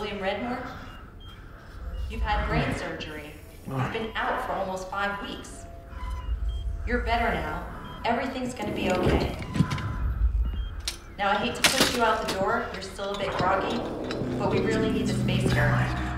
William Redmoor, you've had brain surgery. You've oh. been out for almost five weeks. You're better now. Everything's gonna be okay. Now, I hate to push you out the door. You're still a bit groggy, but we really need the space here.